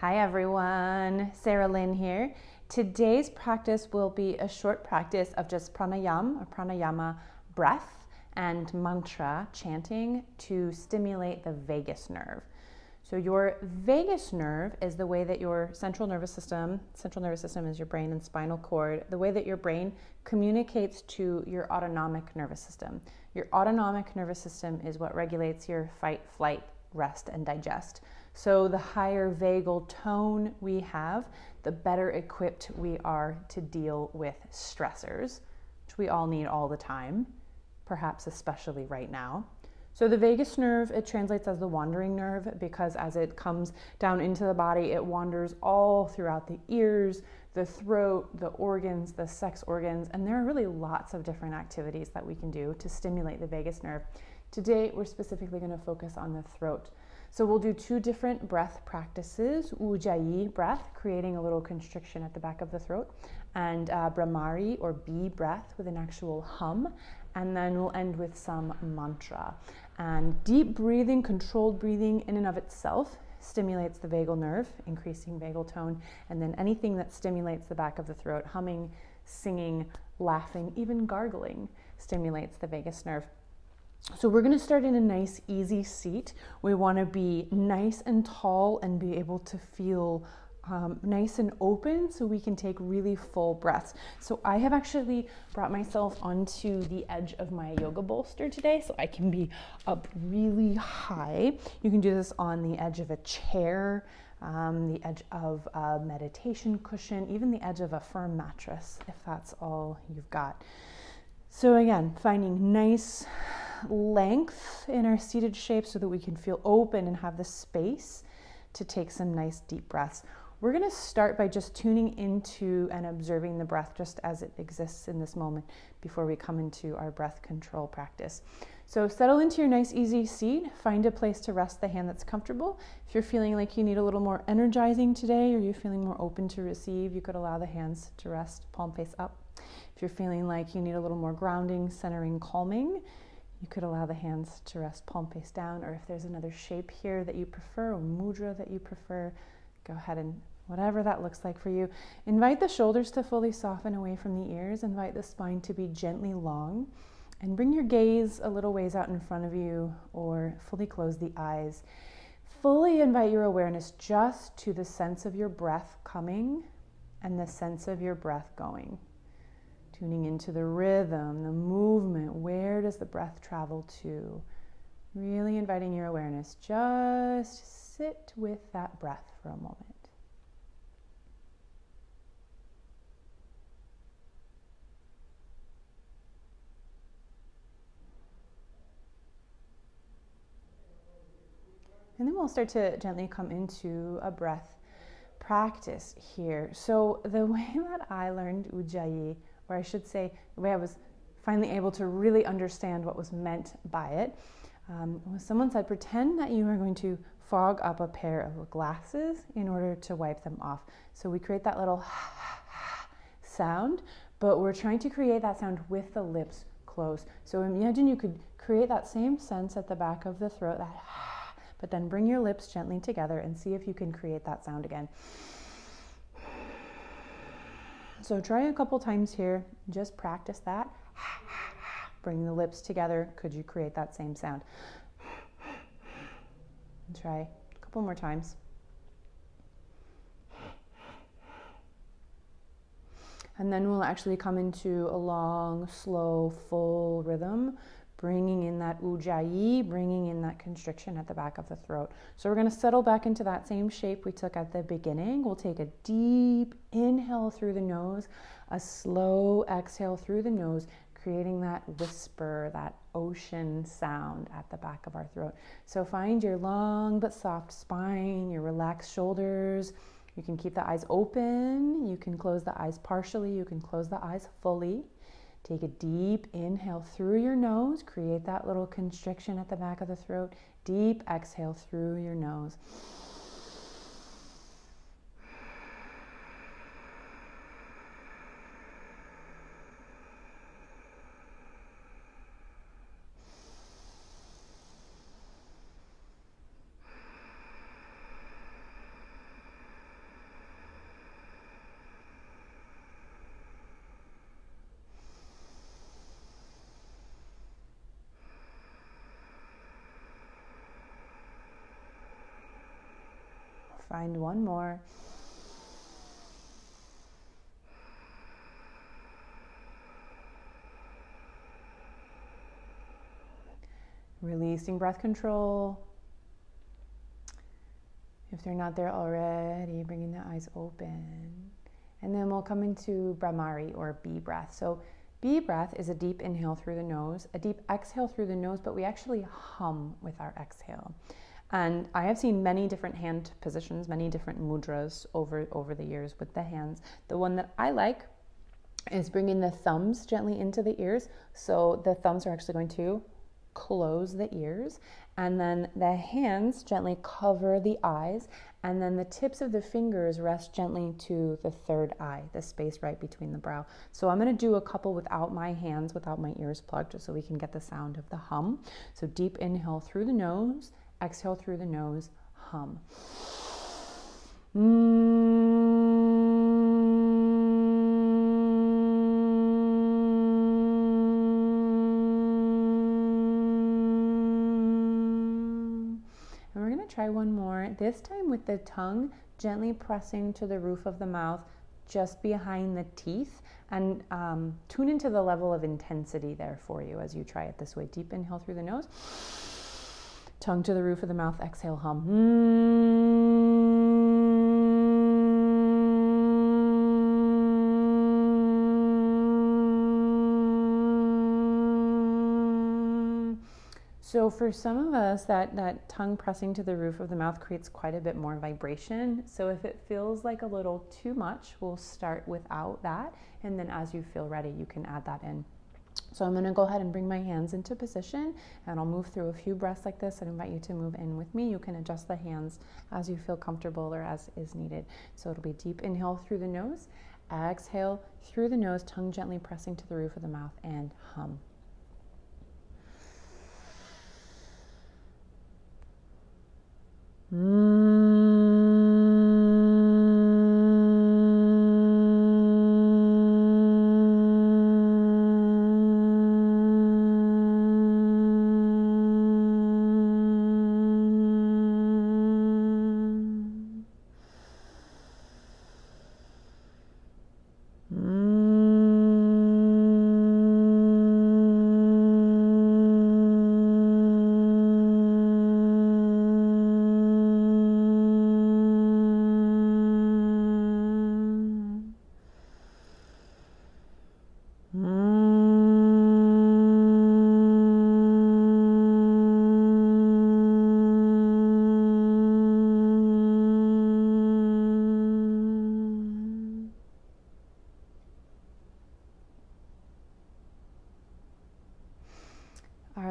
Hi everyone, Sarah Lynn here. Today's practice will be a short practice of just pranayam or pranayama breath and mantra chanting to stimulate the vagus nerve. So your vagus nerve is the way that your central nervous system, central nervous system is your brain and spinal cord, the way that your brain communicates to your autonomic nervous system. Your autonomic nervous system is what regulates your fight, flight, rest and digest. So, the higher vagal tone we have, the better equipped we are to deal with stressors, which we all need all the time, perhaps especially right now. So, the vagus nerve, it translates as the wandering nerve because as it comes down into the body, it wanders all throughout the ears, the throat, the organs, the sex organs, and there are really lots of different activities that we can do to stimulate the vagus nerve. Today, we're specifically going to focus on the throat. So we'll do two different breath practices Ujjayi breath, creating a little constriction at the back of the throat, and uh, Bhramari or bee breath with an actual hum. And then we'll end with some mantra. And deep breathing, controlled breathing in and of itself stimulates the vagal nerve, increasing vagal tone. And then anything that stimulates the back of the throat, humming, singing, laughing, even gargling, stimulates the vagus nerve. So we're going to start in a nice, easy seat. We want to be nice and tall and be able to feel um, nice and open so we can take really full breaths. So I have actually brought myself onto the edge of my yoga bolster today so I can be up really high. You can do this on the edge of a chair, um, the edge of a meditation cushion, even the edge of a firm mattress if that's all you've got. So again, finding nice length in our seated shape so that we can feel open and have the space to take some nice deep breaths. We're going to start by just tuning into and observing the breath just as it exists in this moment before we come into our breath control practice. So settle into your nice, easy seat. Find a place to rest the hand that's comfortable. If you're feeling like you need a little more energizing today or you're feeling more open to receive, you could allow the hands to rest palm face up. If you're feeling like you need a little more grounding, centering, calming, you could allow the hands to rest palm face down, or if there's another shape here that you prefer, or mudra that you prefer, go ahead and whatever that looks like for you. Invite the shoulders to fully soften away from the ears, invite the spine to be gently long, and bring your gaze a little ways out in front of you, or fully close the eyes. Fully invite your awareness just to the sense of your breath coming and the sense of your breath going tuning into the rhythm, the movement. Where does the breath travel to? Really inviting your awareness. Just sit with that breath for a moment. And then we'll start to gently come into a breath practice here. So, the way that I learned Ujjayi or I should say, the way I was finally able to really understand what was meant by it, um, was someone said, pretend that you are going to fog up a pair of glasses in order to wipe them off. So we create that little sound, but we're trying to create that sound with the lips closed. So imagine you could create that same sense at the back of the throat, that but then bring your lips gently together and see if you can create that sound again. So try a couple times here, just practice that. Bring the lips together. Could you create that same sound? Try a couple more times. And then we'll actually come into a long, slow, full rhythm bringing in that ujjayi, bringing in that constriction at the back of the throat. So we're going to settle back into that same shape we took at the beginning. We'll take a deep inhale through the nose, a slow exhale through the nose, creating that whisper, that ocean sound at the back of our throat. So find your long but soft spine, your relaxed shoulders. You can keep the eyes open. You can close the eyes partially. You can close the eyes fully. Take a deep inhale through your nose, create that little constriction at the back of the throat. Deep exhale through your nose. Find one more. Releasing breath control. If they're not there already, bringing the eyes open. And then we'll come into Bhramari or bee breath. So bee breath is a deep inhale through the nose, a deep exhale through the nose, but we actually hum with our exhale. And I have seen many different hand positions, many different mudras over, over the years with the hands. The one that I like is bringing the thumbs gently into the ears. So the thumbs are actually going to close the ears, and then the hands gently cover the eyes, and then the tips of the fingers rest gently to the third eye, the space right between the brow. So I'm going to do a couple without my hands, without my ears plugged, just so we can get the sound of the hum. So deep inhale through the nose, exhale through the nose, hum. And we're going to try one more, this time with the tongue gently pressing to the roof of the mouth just behind the teeth and um, tune into the level of intensity there for you as you try it this way. Deep inhale through the nose, tongue to the roof of the mouth, exhale, hum. So for some of us, that, that tongue pressing to the roof of the mouth creates quite a bit more vibration. So if it feels like a little too much, we'll start without that. And then as you feel ready, you can add that in. So I'm going to go ahead and bring my hands into position and I'll move through a few breaths like this and invite you to move in with me. You can adjust the hands as you feel comfortable or as is needed. So it'll be deep inhale through the nose, exhale through the nose, tongue gently pressing to the roof of the mouth and hum. Hmm.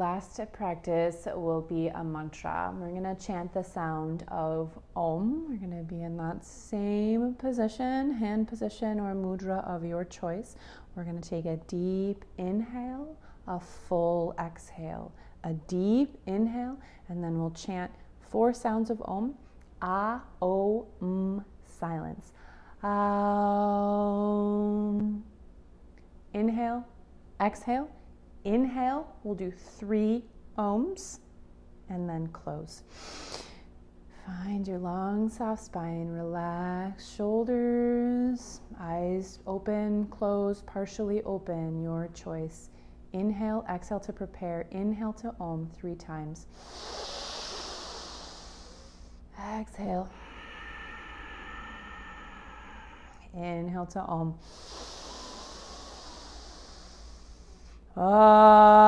Last practice will be a mantra. We're going to chant the sound of Om. We're going to be in that same position, hand position, or mudra of your choice. We're going to take a deep inhale, a full exhale, a deep inhale, and then we'll chant four sounds of Om. A, O, M, silence. Om. Inhale, exhale Inhale, we'll do three ohms and then close. Find your long, soft spine, relax shoulders, eyes open, closed, partially open, your choice. Inhale, exhale to prepare. Inhale to Om three times. Exhale. Inhale to Om. Ah.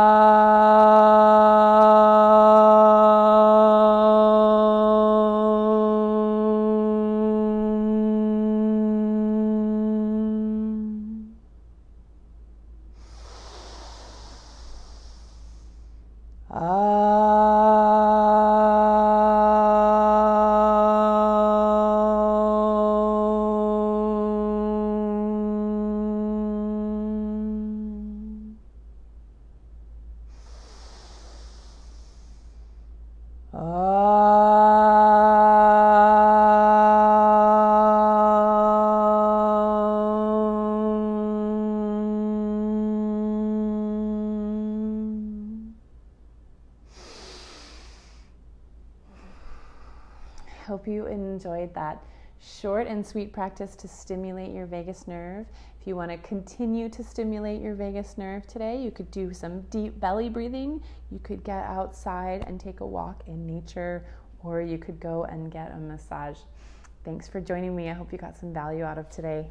Hope you enjoyed that short and sweet practice to stimulate your vagus nerve. If you want to continue to stimulate your vagus nerve today, you could do some deep belly breathing. You could get outside and take a walk in nature, or you could go and get a massage. Thanks for joining me. I hope you got some value out of today.